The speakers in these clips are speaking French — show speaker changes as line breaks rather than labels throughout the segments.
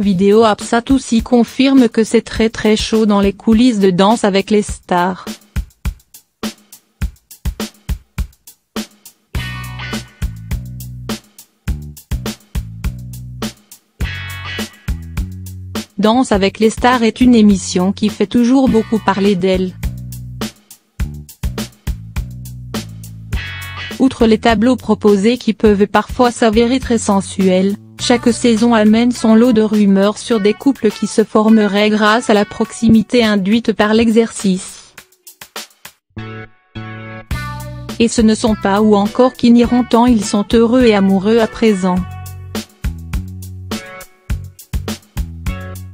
Vidéo Absatoussi confirme que c'est très très chaud dans les coulisses de Danse avec les stars. Danse avec les stars est une émission qui fait toujours beaucoup parler d'elle. Outre les tableaux proposés qui peuvent parfois s'avérer très sensuels, chaque saison amène son lot de rumeurs sur des couples qui se formeraient grâce à la proximité induite par l'exercice. Et ce ne sont pas ou encore qui n'iront tant ils sont heureux et amoureux à présent.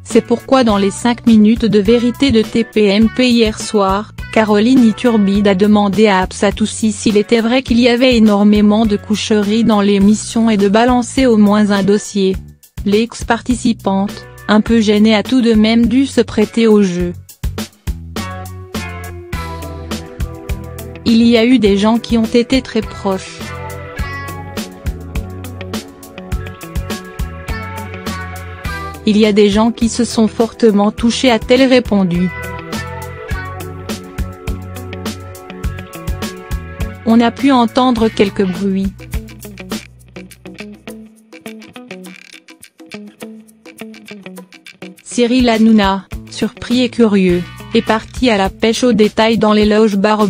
C'est pourquoi dans les 5 minutes de vérité de TPMP hier soir, Caroline Iturbide a demandé à Absatoussi s'il était vrai qu'il y avait énormément de coucheries dans l'émission et de balancer au moins un dossier. L'ex-participante, un peu gênée a tout de même dû se prêter au jeu. Il y a eu des gens qui ont été très proches. Il y a des gens qui se sont fortement touchés a-t-elle répondu. On a pu entendre quelques bruits. Cyril Hanouna, surpris et curieux, est parti à la pêche aux détails dans les loges bar.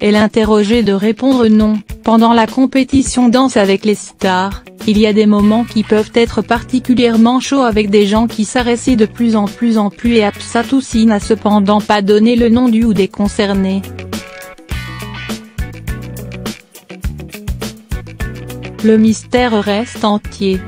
Elle interrogée de répondre non, pendant la compétition Danse avec les stars, il y a des moments qui peuvent être particulièrement chauds avec des gens qui s'arrêtent de plus en plus en plus et Absatoussi n'a cependant pas donné le nom du ou des concernés. Le mystère reste entier.